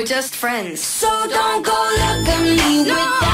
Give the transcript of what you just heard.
We're just friends. So don't go looking me no. with that.